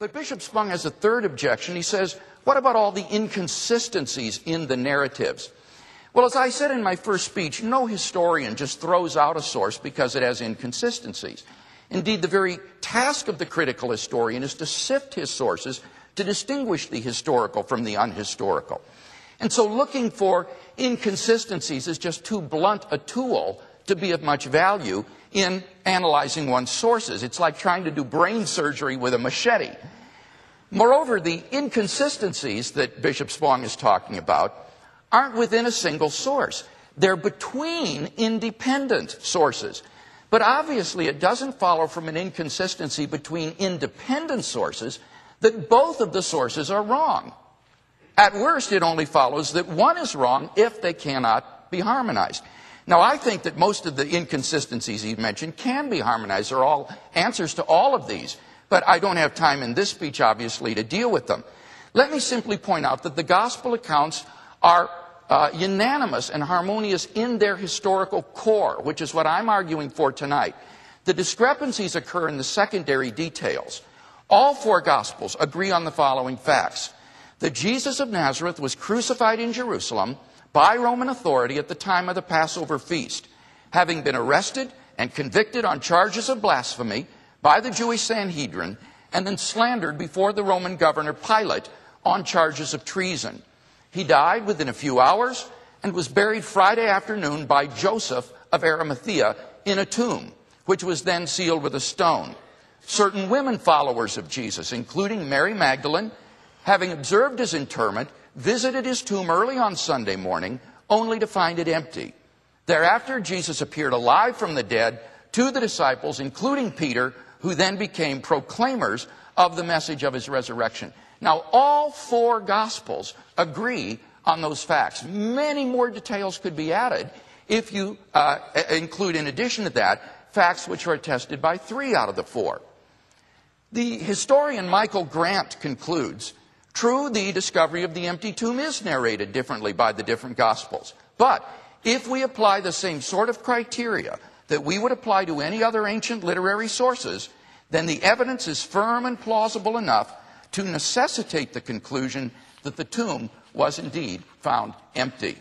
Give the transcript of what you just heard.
But Bishop Spong has a third objection. He says, what about all the inconsistencies in the narratives? Well, as I said in my first speech, no historian just throws out a source because it has inconsistencies. Indeed, the very task of the critical historian is to sift his sources to distinguish the historical from the unhistorical. And so looking for inconsistencies is just too blunt a tool to be of much value in analyzing one's sources. It's like trying to do brain surgery with a machete. Moreover, the inconsistencies that Bishop Spong is talking about aren't within a single source. They're between independent sources. But obviously, it doesn't follow from an inconsistency between independent sources that both of the sources are wrong. At worst, it only follows that one is wrong if they cannot be harmonized. Now, I think that most of the inconsistencies he mentioned can be harmonized. They're all answers to all of these. But I don't have time in this speech, obviously, to deal with them. Let me simply point out that the gospel accounts are uh, unanimous and harmonious in their historical core, which is what I'm arguing for tonight. The discrepancies occur in the secondary details. All four gospels agree on the following facts. That Jesus of Nazareth was crucified in Jerusalem by Roman authority at the time of the Passover feast, having been arrested and convicted on charges of blasphemy by the Jewish Sanhedrin, and then slandered before the Roman governor Pilate on charges of treason. He died within a few hours and was buried Friday afternoon by Joseph of Arimathea in a tomb, which was then sealed with a stone. Certain women followers of Jesus, including Mary Magdalene, having observed his interment, visited his tomb early on Sunday morning, only to find it empty. Thereafter, Jesus appeared alive from the dead to the disciples, including Peter, who then became proclaimers of the message of his resurrection. Now, all four Gospels agree on those facts. Many more details could be added if you uh, include, in addition to that, facts which are attested by three out of the four. The historian Michael Grant concludes True, the discovery of the empty tomb is narrated differently by the different Gospels. But if we apply the same sort of criteria that we would apply to any other ancient literary sources, then the evidence is firm and plausible enough to necessitate the conclusion that the tomb was indeed found empty.